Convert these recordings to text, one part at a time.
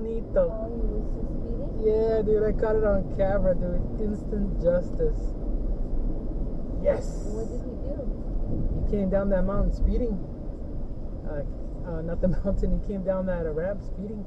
bonito. Oh, he was just speeding? Yeah, dude, I caught it on camera, dude. Instant justice. Yes. What did he do? He came down that mountain speeding. Uh, uh, not the mountain. He came down that uh, ramp speeding.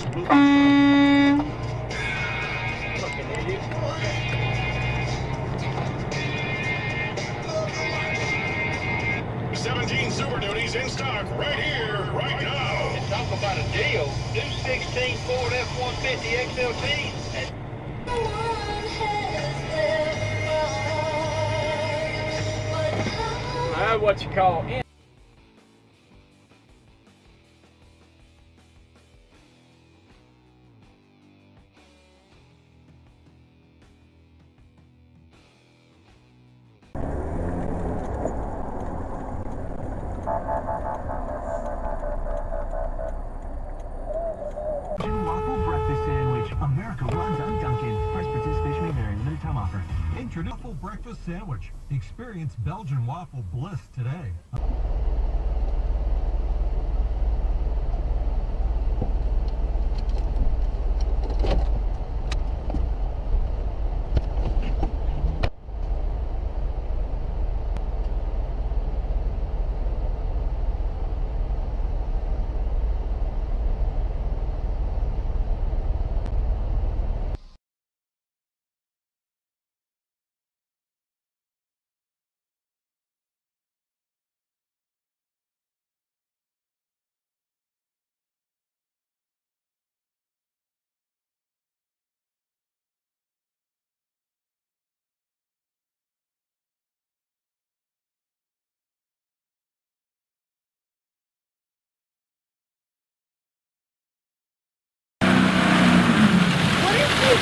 17 Super Duties in stock right here, right now. And talk about a deal. New 16 Ford F-150 XLT. Uh, what you call in waffle breakfast sandwich. Experience Belgian waffle bliss today. What is he doing?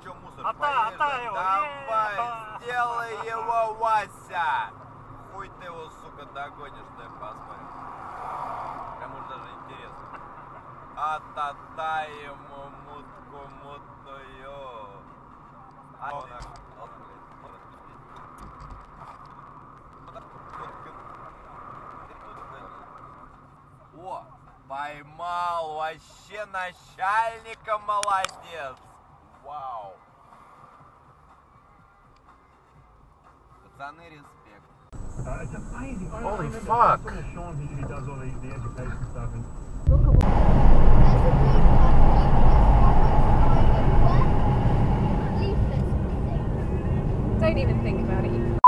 что, мусор, Ата, ата его, Давай, еба. сделай его, Вася. Хуй ты его, сука, догонишь, дай посмотрим. Прям уж даже интересно. А-та-та ему мутку мутную. А. О, поймал, вообще начальника молодец. Uh, the education stuff. And Don't even think about it. You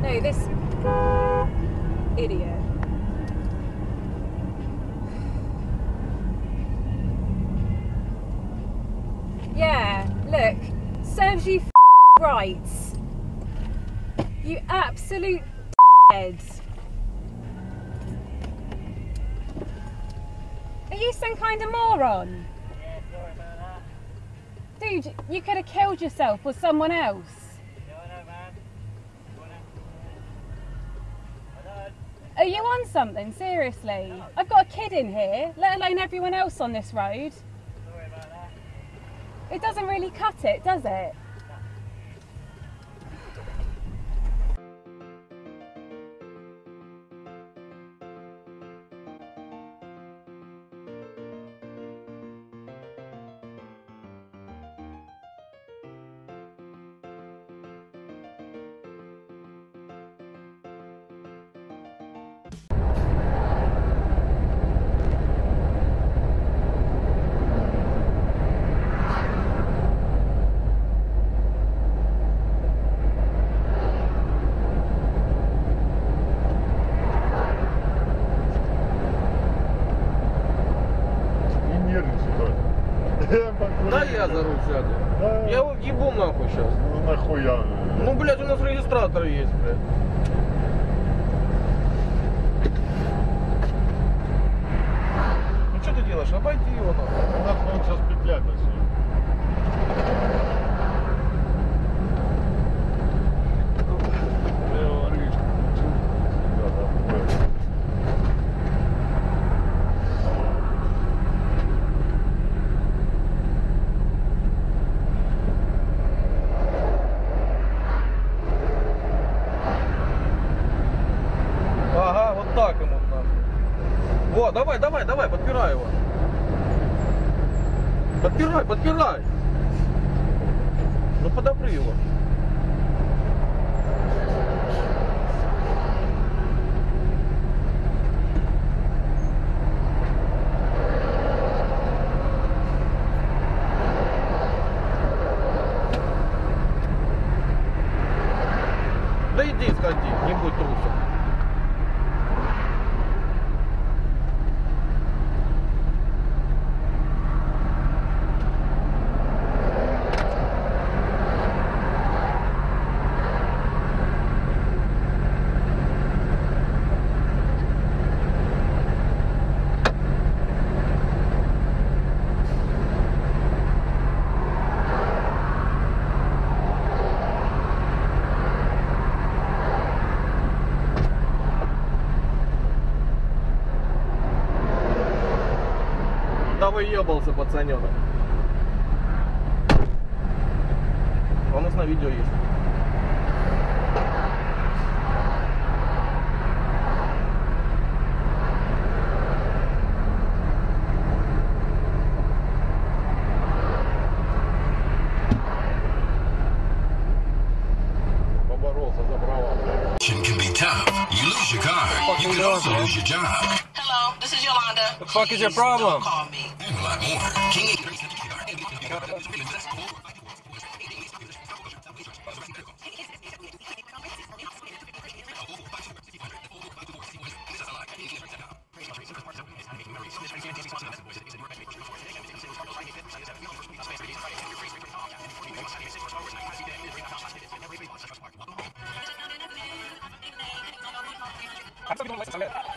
No, this idiot. Yeah, look, serves you right. You absolute head. Are you some kind of moron? Dude, you could have killed yourself or someone else. Are you on something? Seriously? I've got a kid in here, let alone everyone else on this road. It doesn't really cut it, does it? Да я за руль сяду. Да. Я его ебу нахуй сейчас. Ну нахуя? Ну, блядь, у нас регистратор есть, блядь. Ну что ты делаешь? Обойди его нахуй. Нахуй он сейчас петлять начнет. Я говорю, что да, да, да. Ага, вот так ему нахуй. Вот, давай, давай, давай, подпирай его. Подпирай, подпирай. Ну подопри его. Выебался, пацаненок. А у нас на видео есть. Can. You lose your car. You could also lose your job. Hello, this is Yolanda. The fuck is your problem? Call me. And a